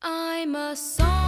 I'm a song.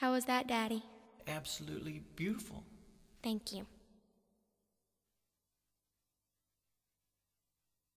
How was that, Daddy? Absolutely beautiful. Thank you.